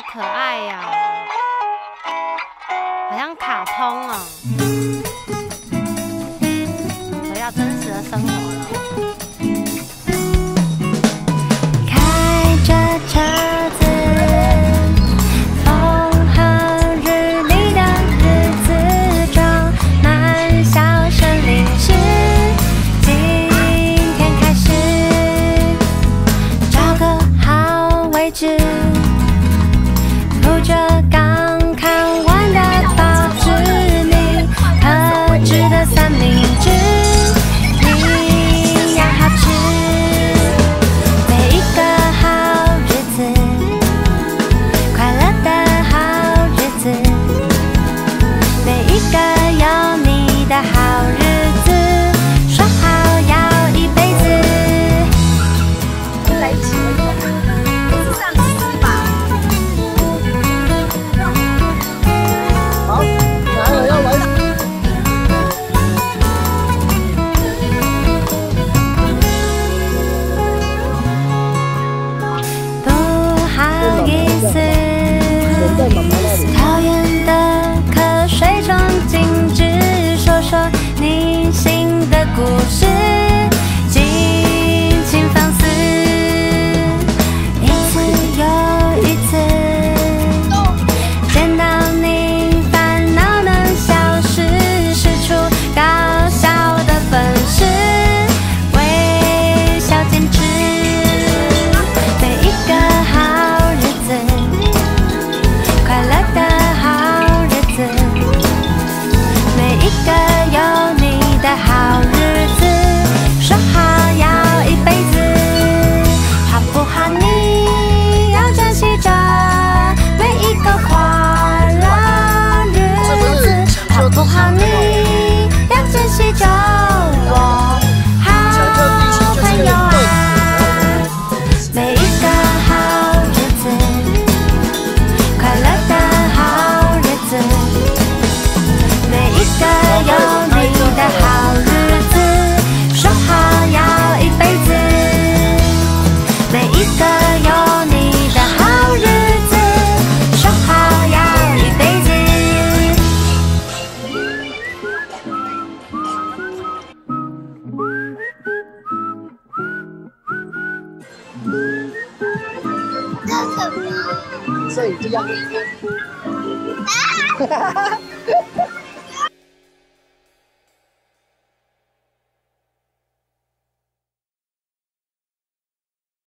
好可爱呀。好像卡通哦回到真实的生活了。所以就要。哈哈哈哈。